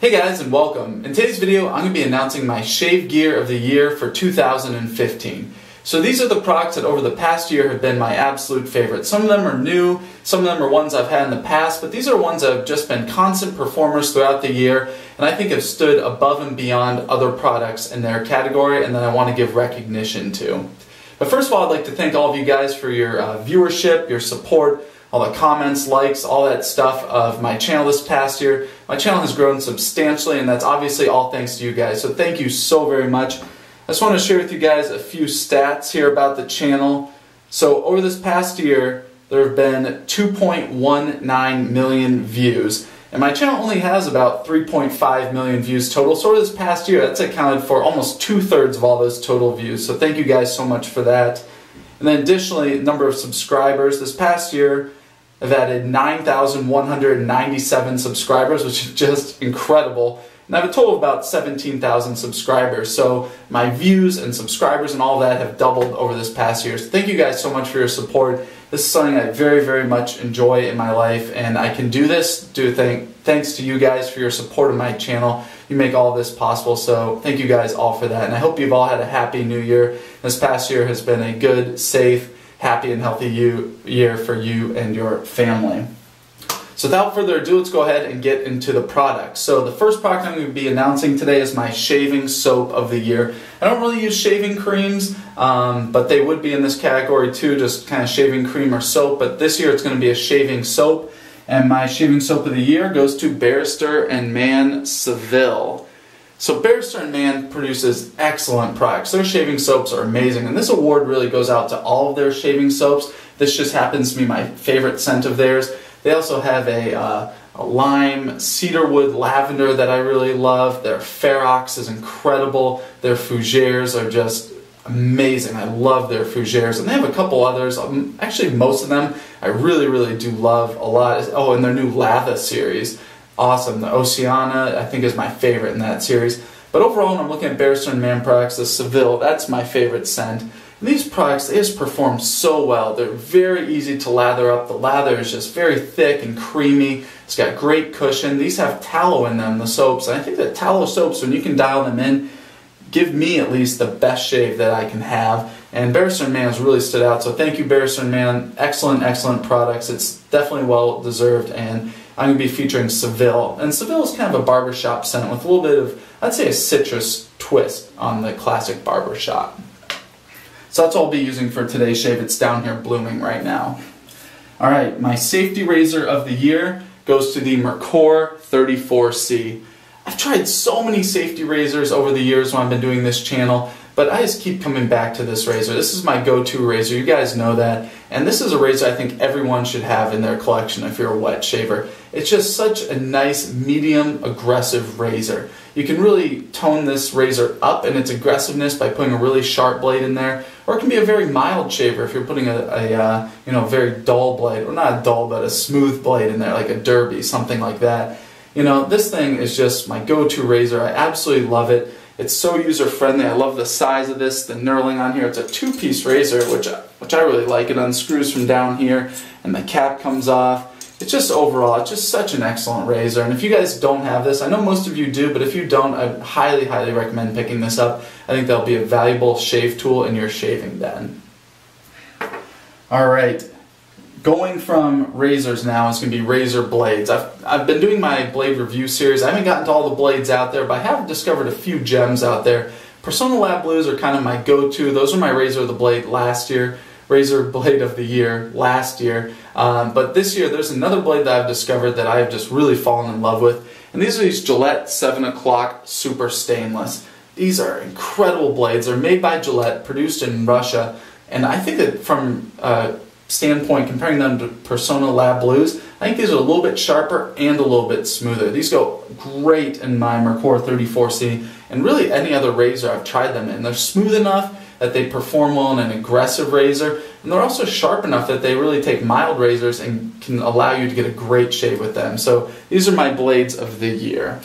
Hey guys and welcome. In today's video I'm going to be announcing my shave gear of the year for 2015. So these are the products that over the past year have been my absolute favorite. Some of them are new, some of them are ones I've had in the past, but these are ones that have just been constant performers throughout the year and I think have stood above and beyond other products in their category and that I want to give recognition to. But first of all I'd like to thank all of you guys for your uh, viewership, your support, all the comments, likes, all that stuff of my channel this past year. My channel has grown substantially and that's obviously all thanks to you guys. So thank you so very much. I just want to share with you guys a few stats here about the channel. So over this past year, there have been 2.19 million views. And my channel only has about 3.5 million views total. So over this past year, that's accounted for almost two-thirds of all those total views. So thank you guys so much for that. And then additionally, number of subscribers. This past year, I've added 9,197 subscribers, which is just incredible. And I have a total of about 17,000 subscribers. So my views and subscribers and all that have doubled over this past year. So thank you guys so much for your support. This is something I very, very much enjoy in my life, and I can do this due thank, thanks to you guys for your support of my channel. You make all this possible, so thank you guys all for that. And I hope you've all had a happy new year. This past year has been a good, safe, happy and healthy you, year for you and your family. So without further ado, let's go ahead and get into the products. So the first product I'm going to be announcing today is my shaving soap of the year. I don't really use shaving creams, um, but they would be in this category too, just kind of shaving cream or soap. But this year it's going to be a shaving soap. And my shaving soap of the year goes to Barrister and Mann Seville. So and Mann produces excellent products. Their shaving soaps are amazing, and this award really goes out to all of their shaving soaps. This just happens to be my favorite scent of theirs. They also have a, uh, a lime cedarwood lavender that I really love. Their Ferox is incredible. Their Fougères are just amazing. I love their Fougères, and they have a couple others. Um, actually, most of them I really, really do love a lot. Oh, and their new Latha series awesome. The Oceana, I think, is my favorite in that series. But overall, when I'm looking at Barrister and Mann products, the Seville, that's my favorite scent. And these products, they just perform so well. They're very easy to lather up. The lather is just very thick and creamy. It's got great cushion. These have tallow in them, the soaps. And I think that tallow soaps, when you can dial them in, give me at least the best shave that I can have. And Barrister Mann has really stood out. So thank you, Barrister Mann. Excellent, excellent products. It's definitely well deserved. And I'm going to be featuring Seville. And Seville is kind of a barbershop scent with a little bit of, I'd say, a citrus twist on the classic barbershop. So that's all I'll be using for today's shave. It's down here blooming right now. All right, my safety razor of the year goes to the Merkur 34C. I've tried so many safety razors over the years when I've been doing this channel, but I just keep coming back to this razor. This is my go-to razor. You guys know that. And this is a razor I think everyone should have in their collection if you're a wet shaver. It's just such a nice medium aggressive razor. You can really tone this razor up in its aggressiveness by putting a really sharp blade in there, or it can be a very mild shaver if you're putting a, a uh, you know very dull blade, or not a dull but a smooth blade in there, like a derby, something like that. You know, this thing is just my go-to razor. I absolutely love it. It's so user-friendly. I love the size of this, the knurling on here. It's a two-piece razor, which, which I really like. It unscrews from down here, and the cap comes off. It's just overall, it's just such an excellent razor. And if you guys don't have this, I know most of you do, but if you don't, I highly, highly recommend picking this up. I think that'll be a valuable shave tool in your shaving den. All right, going from razors now is going to be razor blades. I've, I've been doing my blade review series. I haven't gotten to all the blades out there, but I have discovered a few gems out there. Personna Lab Blues are kind of my go-to. Those are my razor of the blade last year, razor blade of the year last year. Um, but this year there's another blade that I've discovered that I have just really fallen in love with. And these are these Gillette 7 o'clock Super Stainless. These are incredible blades. They're made by Gillette, produced in Russia. And I think that from uh, standpoint, comparing them to Personna Lab Blues, I think these are a little bit sharper and a little bit smoother. These go great in my Merkur 34C and really any other razor I've tried them in. They're smooth enough that they perform well in an aggressive razor and they're also sharp enough that they really take mild razors and can allow you to get a great shave with them. So these are my blades of the year.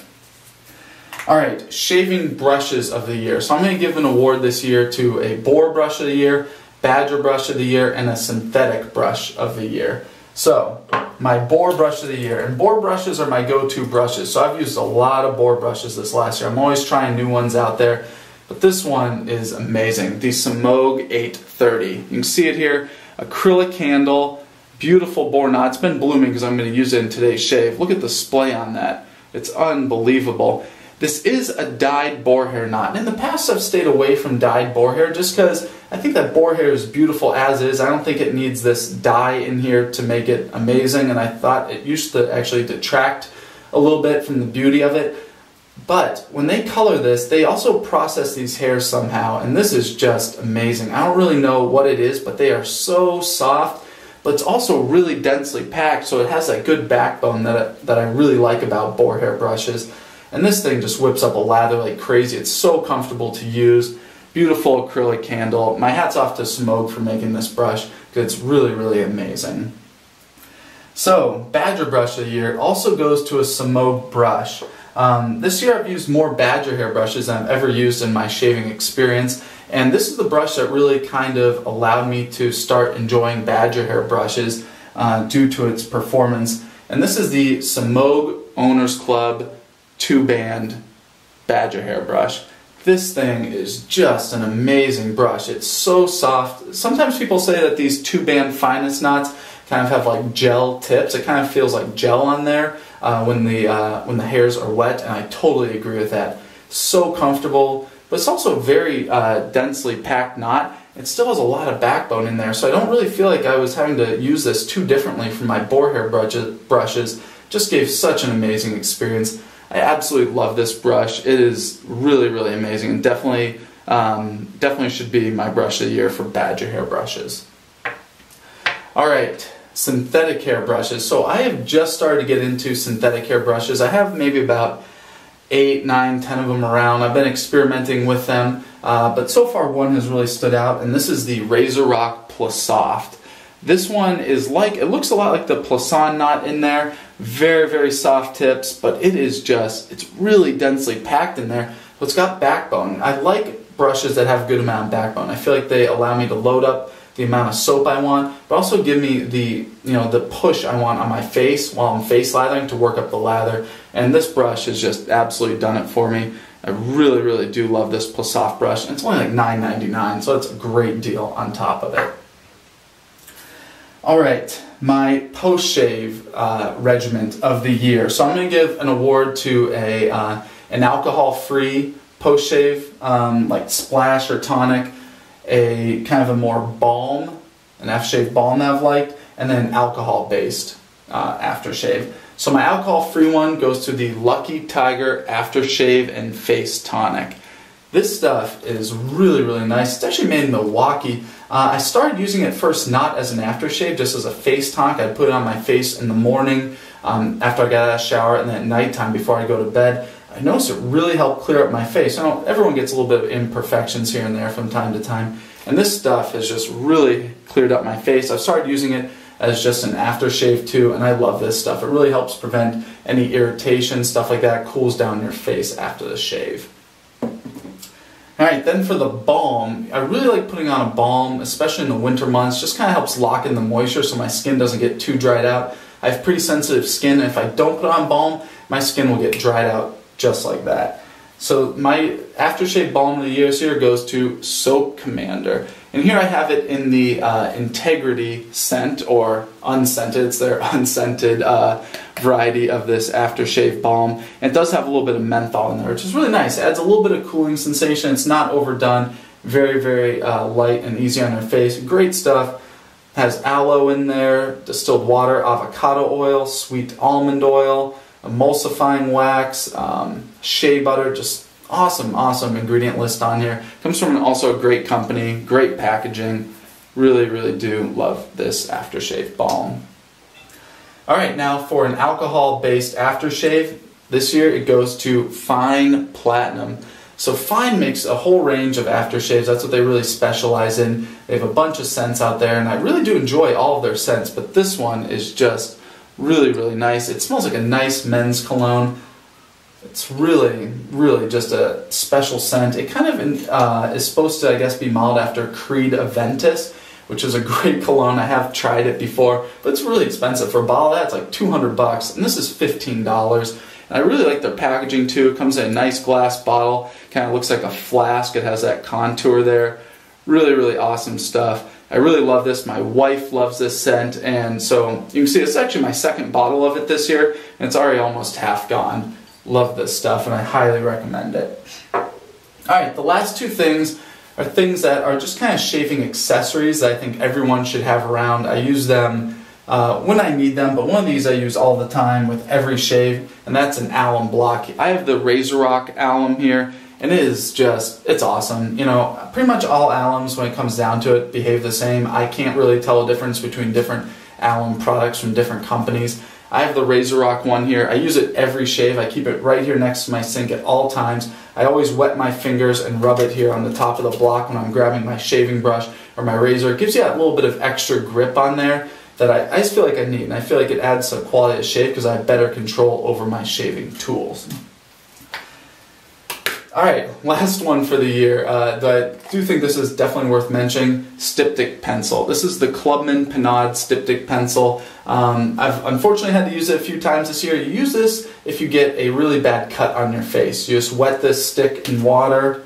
Alright, shaving brushes of the year. So I'm going to give an award this year to a boar brush of the year, Badger brush of the year and a synthetic brush of the year. So, my Boar brush of the year. And Boar brushes are my go-to brushes. So I've used a lot of Boar brushes this last year. I'm always trying new ones out there. But this one is amazing. The Semogue 830. You can see it here. Acrylic handle. Beautiful boar knot. It's been blooming because I'm going to use it in today's shave. Look at the splay on that. It's unbelievable. This is a dyed boar hair knot. In the past, I've stayed away from dyed boar hair just because I think that boar hair is beautiful as is. I don't think it needs this dye in here to make it amazing. And I thought it used to actually detract a little bit from the beauty of it. But when they color this, they also process these hairs somehow. And this is just amazing. I don't really know what it is, but they are so soft. But it's also really densely packed, so it has that good backbone that, that I really like about boar hair brushes. And this thing just whips up a lather like crazy. It's so comfortable to use. Beautiful acrylic handle. My hat's off to Semogue for making this brush because it's really, really amazing. So, Badger Brush of the Year also goes to a Semogue brush. Um, this year I've used more Badger hair brushes than I've ever used in my shaving experience. And this is the brush that really kind of allowed me to start enjoying Badger hair brushes uh, due to its performance. And this is the Semogue Owners Club two band badger hair brush. This thing is just an amazing brush. It's so soft. Sometimes people say that these two band finest knots kind of have like gel tips. It kind of feels like gel on there uh, when the uh, when the hairs are wet, and I totally agree with that. So comfortable, but it's also very uh, densely packed knot. It still has a lot of backbone in there, so I don't really feel like I was having to use this too differently from my boar hair brushes. Just gave such an amazing experience. I absolutely love this brush. It is really, really amazing and definitely, um, definitely should be my brush of the year for Badger hair brushes. All right, synthetic hair brushes. So I have just started to get into synthetic hair brushes. I have maybe about eight, nine, ten of them around. I've been experimenting with them, uh, but so far one has really stood out, and this is the RazoRock Plissoft. This one is like, it looks a lot like the Plisson knot in there. Very, very soft tips, but it is just, it's really densely packed in there. It's got backbone. I like brushes that have a good amount of backbone. I feel like they allow me to load up the amount of soap I want, but also give me the, you know, the push I want on my face while I'm face lathering to work up the lather. And this brush has just absolutely done it for me. I really, really do love this Plissoft brush. And it's only like $9.99, so it's a great deal on top of it. All right, my post-shave uh, regiment of the year. So I'm going to give an award to a uh, an alcohol-free post-shave, um, like splash or tonic, a kind of a more balm, an aftershave balm that I've liked, and then alcohol-based uh, aftershave. So my alcohol-free one goes to the Lucky Tiger Aftershave and Face Tonic. This stuff is really, really nice. It's actually made in Milwaukee. Uh, I started using it first not as an aftershave, just as a face tonic. I'd put it on my face in the morning um, after I got out of the shower and then at nighttime before I go to bed. I noticed it really helped clear up my face. I know everyone gets a little bit of imperfections here and there from time to time, and this stuff has just really cleared up my face. I've started using it as just an aftershave too, and I love this stuff. It really helps prevent any irritation, stuff like that, cools down your face after the shave. Alright, then for the balm, I really like putting on a balm, especially in the winter months. Just kind of helps lock in the moisture so my skin doesn't get too dried out. I have pretty sensitive skin, if I don't put on balm, my skin will get dried out just like that. So my aftershave balm of the year year goes to Soap Commander. And here I have it in the uh, Integrity scent or unscented. It's their unscented uh, variety of this aftershave balm. And it does have a little bit of menthol in there, which is really nice. It adds a little bit of cooling sensation. It's not overdone. Very, very uh, light and easy on your face. Great stuff. Has aloe in there, distilled water, avocado oil, sweet almond oil, emulsifying wax, um, shea butter, just awesome, awesome ingredient list on here. Comes from also a great company, great packaging. Really, really do love this aftershave balm. All right, now for an alcohol-based aftershave, this year it goes to Fine Platinum. So Fine makes a whole range of aftershaves. That's what they really specialize in. They have a bunch of scents out there, and I really do enjoy all of their scents, but this one is just really, really nice. It smells like a nice men's cologne. It's really, really just a special scent. It kind of uh, is supposed to, I guess, be modeled after Creed Aventus, which is a great cologne. I have tried it before, but it's really expensive. For a bottle of that, it's like 200 bucks, and this is $15. And I really like their packaging too. It comes in a nice glass bottle, kind of looks like a flask. It has that contour there. Really, really awesome stuff. I really love this. My wife loves this scent, and so you can see it's actually my second bottle of it this year, and it's already almost half gone. Love this stuff, and I highly recommend it. All right, the last two things are things that are just kind of shaving accessories that I think everyone should have around. I use them uh, when I need them, but one of these I use all the time with every shave, and that's an alum block. I have the RazoRock alum here, and it is just, it's awesome. You know, pretty much all alums, when it comes down to it, behave the same. I can't really tell a difference between different alum products from different companies. I have the RazoRock one here. I use it every shave. I keep it right here next to my sink at all times. I always wet my fingers and rub it here on the top of the block when I'm grabbing my shaving brush or my razor. It gives you that little bit of extra grip on there that I, I just feel like I need. And I feel like it adds some quality of shave because I have better control over my shaving tools. All right, last one for the year. Uh, I do think this is definitely worth mentioning. Styptic pencil. This is the Clubman Pinaud Styptic pencil. Um, I've unfortunately had to use it a few times this year. You use this if you get a really bad cut on your face. You just wet this stick in water,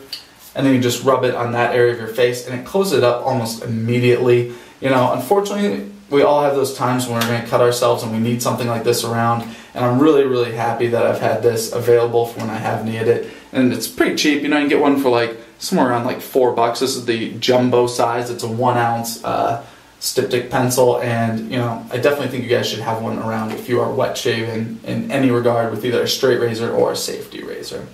and then you just rub it on that area of your face, and it closes it up almost immediately. You know, unfortunately, we all have those times when we're going to cut ourselves and we need something like this around. And I'm really, really happy that I've had this available for when I have needed it. And it's pretty cheap. You know, you can get one for like somewhere around like four bucks. This is the jumbo size. It's a one ounce uh, styptic pencil. And, you know, I definitely think you guys should have one around if you are wet shaving in any regard with either a straight razor or a safety razor.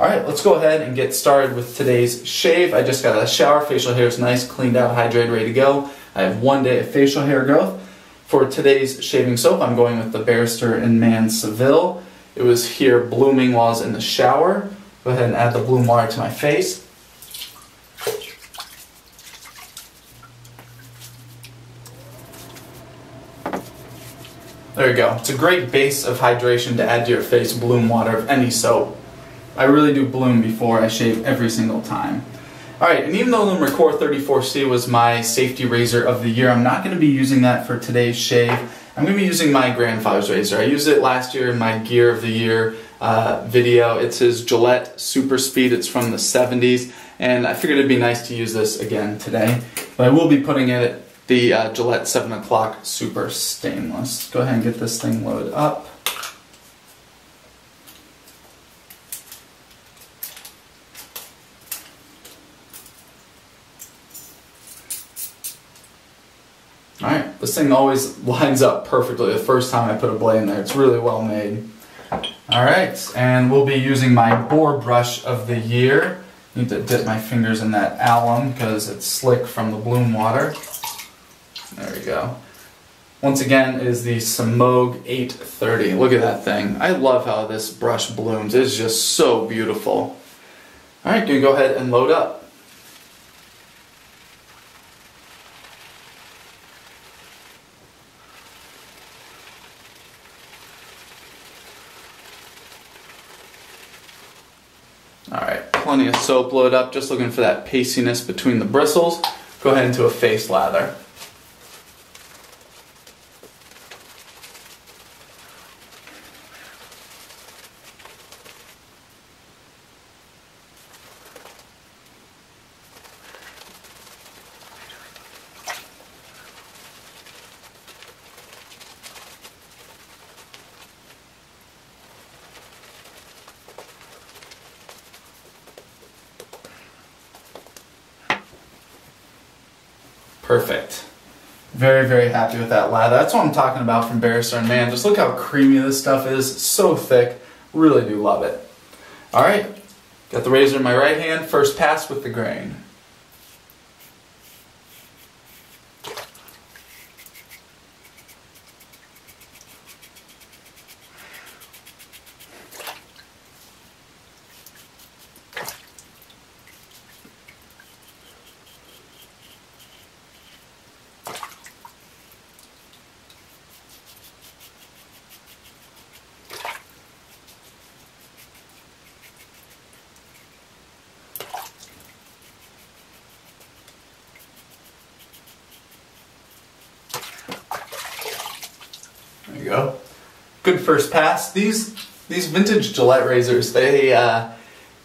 All right, let's go ahead and get started with today's shave. I just got a shower. Facial hair is nice, cleaned out, hydrated, ready to go. I have one day of facial hair growth. For today's shaving soap, I'm going with the Barrister and Mann Seville. It was here blooming while I was in the shower. Go ahead and add the bloom water to my face. There you go. It's a great base of hydration to add to your face, bloom water of any soap. I really do bloom before I shave every single time. Alright, and even though the Merkur 34C was my safety razor of the year, I'm not going to be using that for today's shave. I'm going to be using my grandfather's razor. I used it last year in my Gear of the Year uh, video. It's his Gillette Super Speed. It's from the 70s, and I figured it'd be nice to use this again today. But I will be putting it the uh, Gillette 7 o'clock Super Stainless. Go ahead and get this thing loaded up. Alright, this thing always lines up perfectly the first time I put a blade in there. It's really well made. Alright, and we'll be using my boar brush of the year. Need to dip my fingers in that alum because it's slick from the bloom water. There we go. Once again is the Semogue 830. Look at that thing. I love how this brush blooms. It's just so beautiful. Alright, can you go ahead and load up? Alright, plenty of soap load up, just looking for that pastiness between the bristles. Go ahead into a face lather. Perfect. Very, very happy with that lather. That's what I'm talking about from Barrister and Mann, Just look how creamy this stuff is. so thick. Really do love it. All right. Got the razor in my right hand. First pass with the grain. You go. Good first pass. These these vintage Gillette razors, they uh,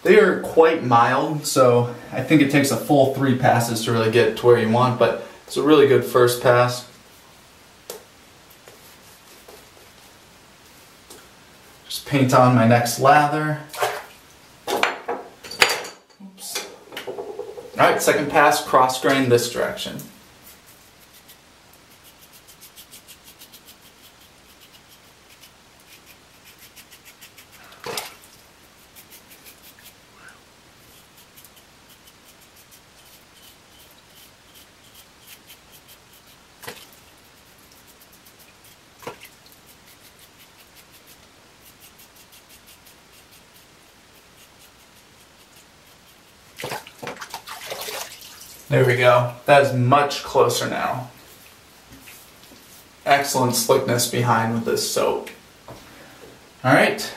they are quite mild, so I think it takes a full three passes to really get to where you want, but it's a really good first pass. Just paint on my next lather. Oops. Alright, second pass, cross grain this direction. There we go. That is much closer now. Excellent slickness behind with this soap. Alright,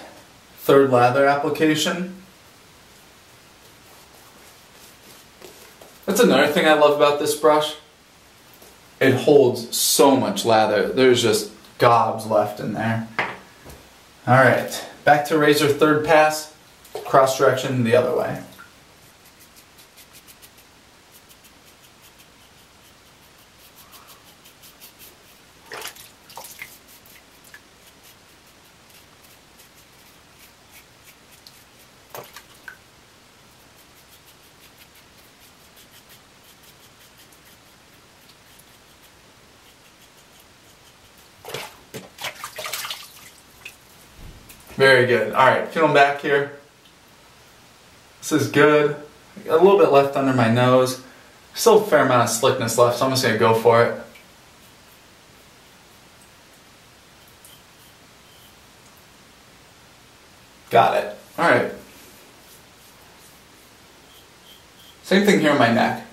third lather application. That's another thing I love about this brush. It holds so much lather. There's just gobs left in there. Alright, back to razor third pass, cross direction the other way. Very good. All right, feeling back here. This is good. A little bit left under my nose. Still a fair amount of slickness left, so I'm just gonna go for it. Got it. All right. Same thing here on my neck.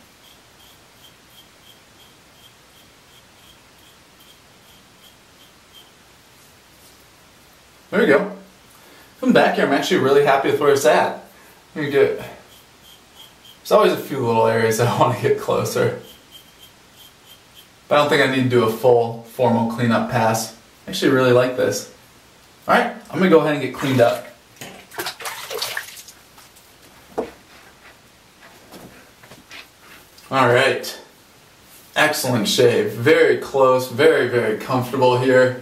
There we go. Come back here, I'm actually really happy with where it's at. You're good. There's always a few little areas I want to get closer. But I don't think I need to do a full formal cleanup pass. I actually really like this. Alright, I'm gonna go ahead and get cleaned up. Alright. Excellent shave. Very close, very, very comfortable here.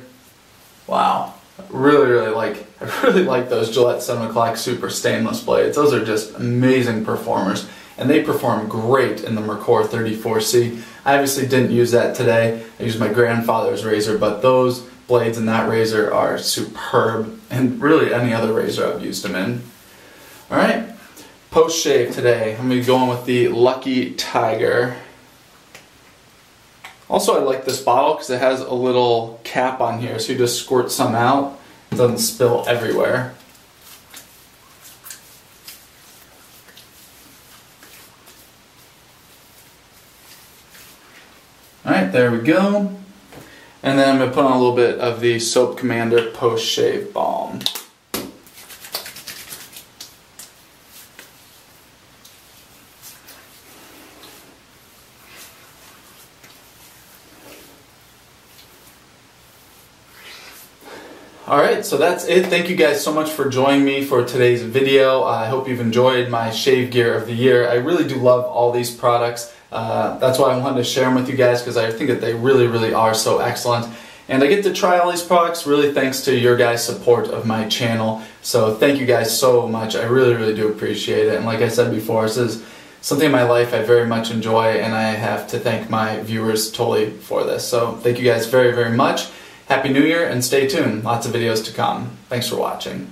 Wow. Really, really like I really like those Gillette 7 o'clock super stainless blades. Those are just amazing performers and they perform great in the Merkur 34C. I obviously didn't use that today. I used my grandfather's razor, but those blades in that razor are superb and really any other razor I've used them in. Alright, post shave today. I'm to be going with the Lucky Tiger. Also, I like this bottle because it has a little cap on here, so you just squirt some out. Doesn't spill everywhere. Alright, there we go. And then I'm going to put on a little bit of the Soap Commander Post Shave Balm. Alright, so that's it. Thank you guys so much for joining me for today's video. I hope you've enjoyed my shave gear of the year. I really do love all these products. Uh, that's why I wanted to share them with you guys because I think that they really, really are so excellent. And I get to try all these products really thanks to your guys' support of my channel. So thank you guys so much. I really, really do appreciate it. And like I said before, this is something in my life I very much enjoy and I have to thank my viewers totally for this. So thank you guys very, very much. Happy New Year and stay tuned. Lots of videos to come. Thanks for watching.